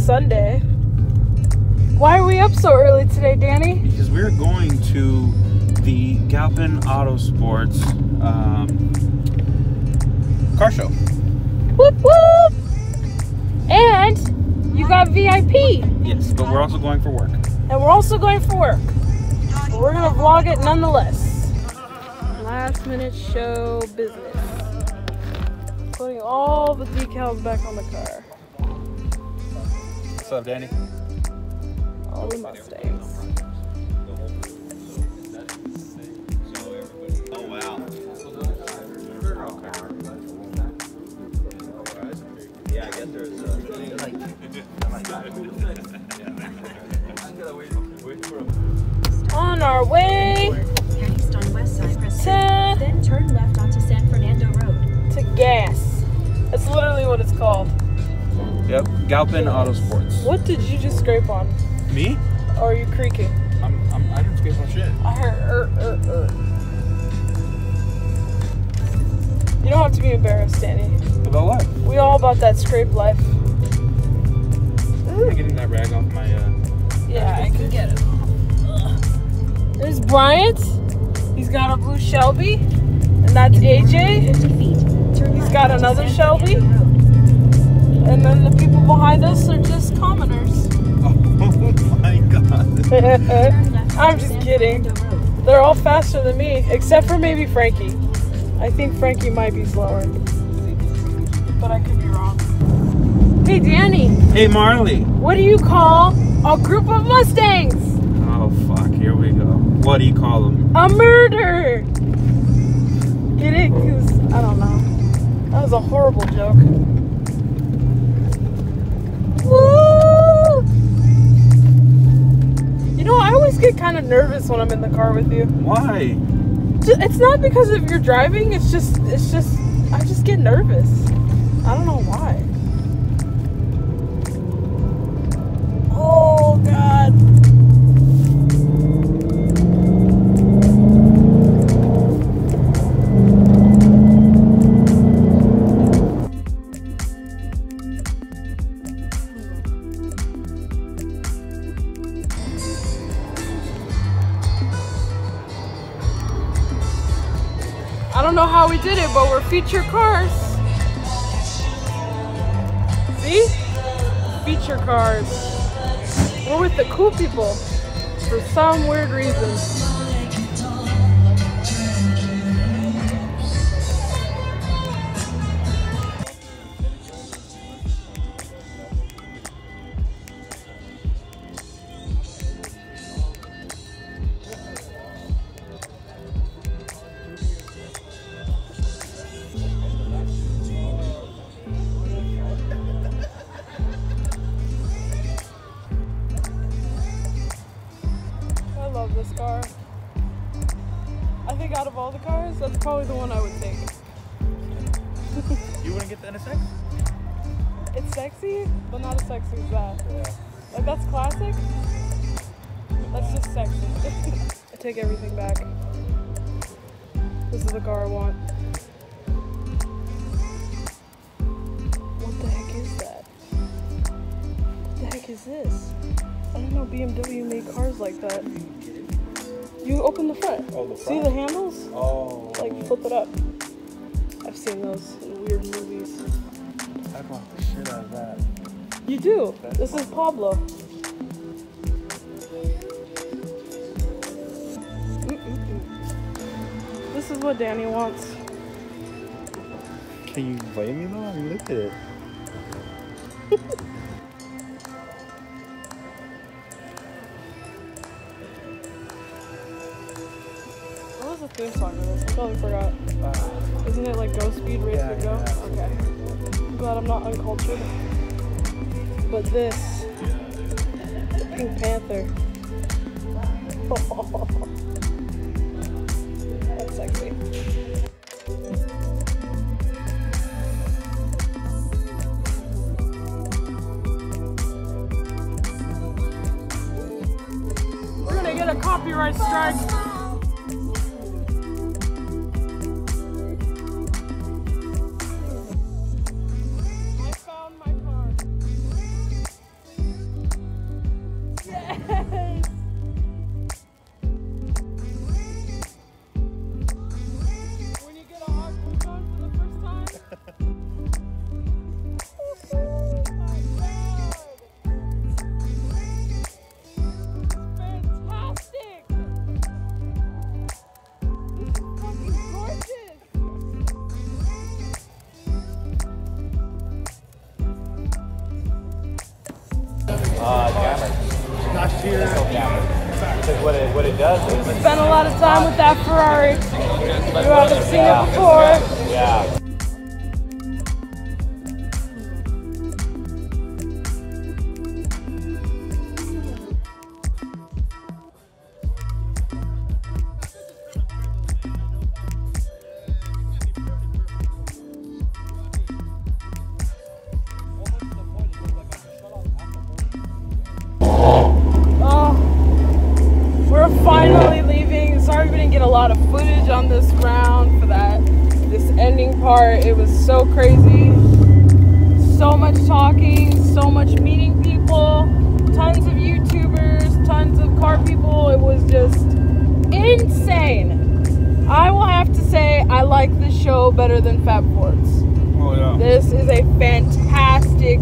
Sunday. Why are we up so early today, Danny? Because we're going to the Galpin Auto Sports um, car show. Whoop whoop! And you got VIP, Yes, but we're also going for work. and we're also going for work. But we're gonna vlog it nonetheless. Last minute show business. Putting all the decals back on the car. What's up, Danny? All the Mustangs. Oh wow. Yeah, I guess there's On our way East on West Cypress, to, then turn left onto San Fernando Road. to gas. That's literally what it's called. Yep, Galpin Auto Sports. What did you just scrape on? Me? Or are you creaking? I'm, I'm, I didn't scrape on shit. I heard er, er, er. You don't have to be embarrassed, Danny. About what? We all about that scrape life. I'm getting that rag off my. Uh... Yeah, I can get it. There's Bryant. He's got a blue Shelby. And that's AJ. 50 feet. Turn He's left got onto another San Shelby. And then the people behind us are just commoners. Oh my god. I'm just kidding. They're all faster than me, except for maybe Frankie. I think Frankie might be slower. But I could be wrong. Hey, Danny, Hey, Marly. what do you call a group of Mustangs? Oh fuck, here we go. What do you call them? A murder! Get it? Because, I don't know. That was a horrible joke. You know, I always get kind of nervous when I'm in the car with you. Why? It's not because of your driving. It's just, it's just, I just get nervous. I don't know why. Oh God. Don't know how we did it, but we're feature cars. See? Feature cars. We're with the cool people for some weird reason. Probably the one I would take. You wouldn't get the NSX? It's sexy, but not as sexy as that. Like that's classic. That's just sexy. I take everything back. This is the car I want. What the heck is that? What the heck is this? I didn't know BMW made cars like that. You open the front. Oh, the See the handles? Oh. Like flip it up. I've seen those in weird movies. I want the shit out of that. You do. This is Pablo. This is what Danny wants. Can you blame me though? I mean, look at it. What was song of this? I totally forgot. Isn't it like Go Speed Race Yeah, to Go? yeah. Okay. I'm glad I'm not uncultured. But this, the Pink Panther. Spent a lot of time with that Ferrari. You haven't seen it before. yeah. Finally leaving. Sorry we didn't get a lot of footage on this ground for that. This ending part, it was so crazy. So much talking, so much meeting people, tons of YouTubers, tons of car people. It was just insane. I will have to say I like this show better than Fab Fords. Oh yeah. This is a fantastic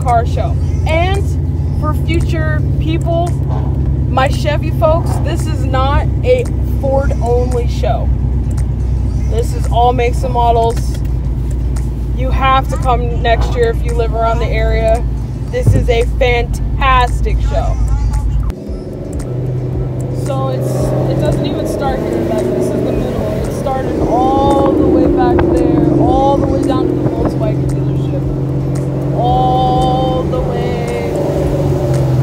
car show. And for future people, my Chevy folks, this is not a Ford only show. This is all makes and models. You have to come next year if you live around the area. This is a fantastic show. So it's it doesn't even start here. Like this is the middle. It started all the way back there, all the way down to the Volkswagen dealership, all the way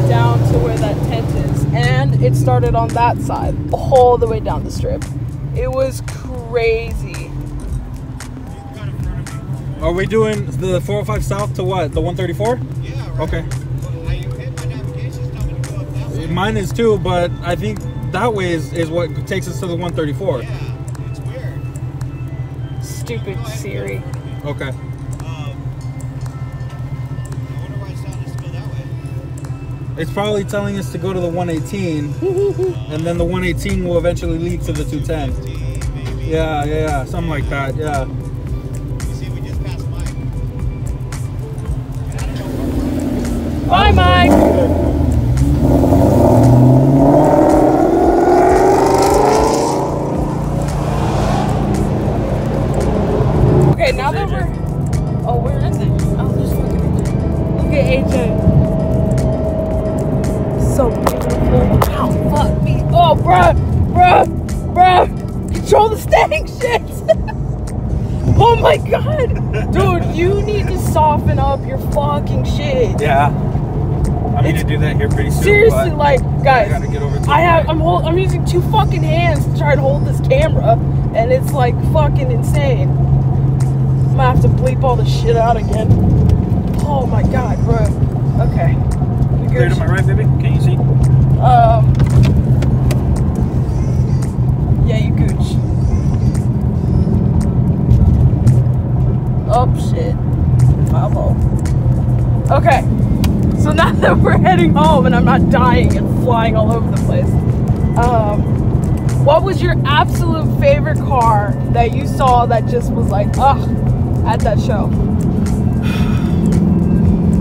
down to where that tent is, and it started on that side, all the way down the strip. It was crazy. Are we doing the 405 south to what? The 134? Yeah, right. Okay. Well, how you hit my navigation's telling me to go up that way. Mine is too, but I think that way is, is what takes us to the 134. Yeah, it's weird. Stupid Siri. Okay. It's probably telling us to go to the 118, and then the 118 will eventually lead to the 210. Yeah, yeah, yeah, something like that. Yeah. Ow, fuck me. Oh, bruh, bruh, bruh. Control the steering shit. oh my god. Dude, you need to soften up your fucking shit. Yeah. I need It's- to do that here pretty soon. Seriously, like, I guys. gotta get over I have my- I'm hold, I'm using two fucking hands to try to hold this camera, and it's like fucking insane. I'm gonna have to bleep all this shit out again. Oh my god, bro. Okay. Clear to my right, baby. Can you see? Um. Yeah, you gooch. Oh shit. Bravo. Okay. So now that we're heading home and I'm not dying and flying all over the place, um, what was your absolute favorite car that you saw that just was like, ugh, at that show?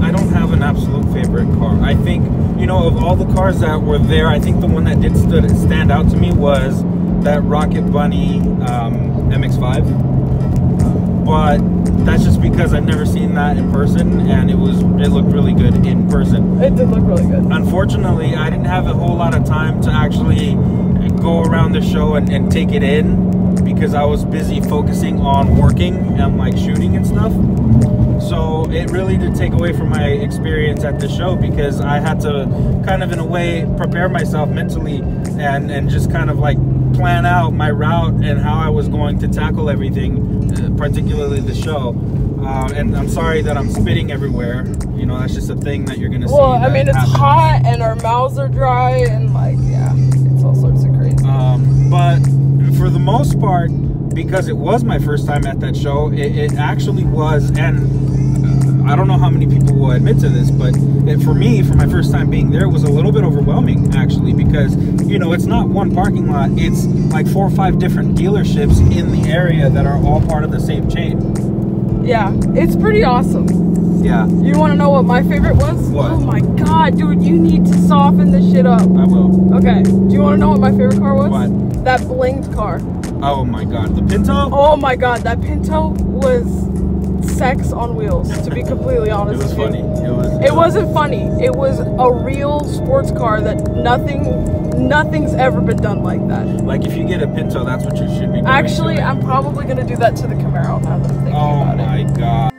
I don't have an absolute favorite car. I think, you know, of all the cars that were there, I think the one that did stood, stand out to me was that Rocket Bunny um, MX-5. But that's just because I've never seen that in person, and it was it looked really good in person. It did look really good. Unfortunately, I didn't have a whole lot of time to actually go around the show and, and take it in because I was busy focusing on working and like shooting and stuff. It really did take away from my experience at the show because I had to kind of in a way prepare myself mentally and and just kind of like plan out my route and how I was going to tackle everything, uh, particularly the show. Uh, and I'm sorry that I'm spitting everywhere. You know, that's just a thing that you're gonna see. Well, I mean, it's happens. hot and our mouths are dry and like, yeah, it's all sorts of crazy. Um, but for the most part, because it was my first time at that show, it, it actually was, and I don't know how many people will admit to this, but it, for me, for my first time being there, it was a little bit overwhelming actually because you know it's not one parking lot; it's like four or five different dealerships in the area that are all part of the same chain. Yeah, it's pretty awesome. Yeah, You want to know what my favorite was? What? Oh my god, dude, you need to soften this shit up. I will. Okay, do you want to know what my favorite car was? What? That blinked car. Oh my God, the Pinto. Oh my god, that Pinto was sex on wheels. To be completely It honest, was with you. funny. It was. It wasn't funny. It was a real sports car that nothing, nothing's ever been done like that. Like if you get a Pinto, that's what you should be doing. Actually. I'm probably gonna do that to the Camaro now that I'm thinking Oh about my it. god.